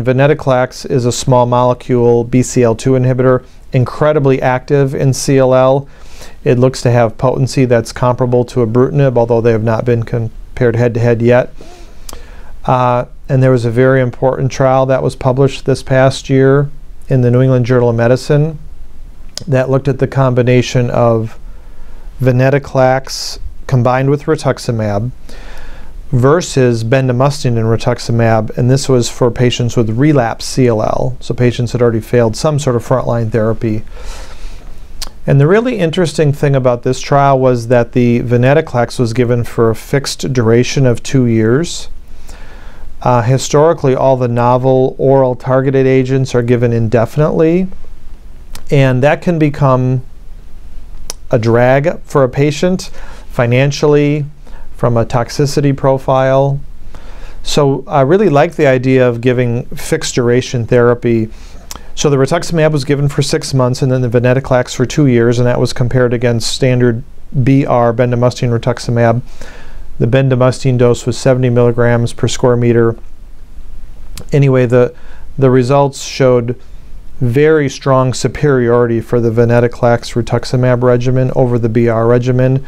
Venetoclax is a small molecule BCL2 inhibitor, incredibly active in CLL. It looks to have potency that's comparable to ibrutinib, although they have not been compared head to head yet. Uh, and there was a very important trial that was published this past year in the New England Journal of Medicine that looked at the combination of venetoclax combined with rituximab versus bendamustine and rituximab, and this was for patients with relapsed CLL, so patients had already failed some sort of frontline therapy. And the really interesting thing about this trial was that the venetoclax was given for a fixed duration of two years. Uh, historically, all the novel oral targeted agents are given indefinitely, and that can become a drag for a patient financially, from a toxicity profile. So I really like the idea of giving fixed duration therapy. So the rituximab was given for six months and then the venetoclax for two years, and that was compared against standard BR, bendamustine rituximab. The bendamustine dose was 70 milligrams per square meter. Anyway, the, the results showed very strong superiority for the venetoclax rituximab regimen over the BR regimen.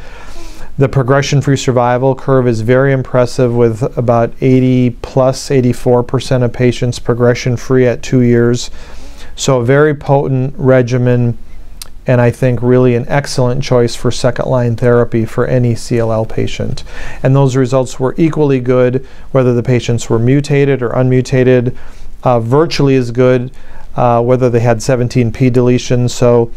The progression-free survival curve is very impressive with about 80 plus 84% of patients progression-free at two years. So a very potent regimen and I think really an excellent choice for second line therapy for any CLL patient. And those results were equally good whether the patients were mutated or unmutated, uh, virtually as good uh, whether they had 17p deletions. So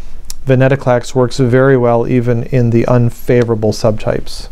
venetoclax works very well even in the unfavorable subtypes.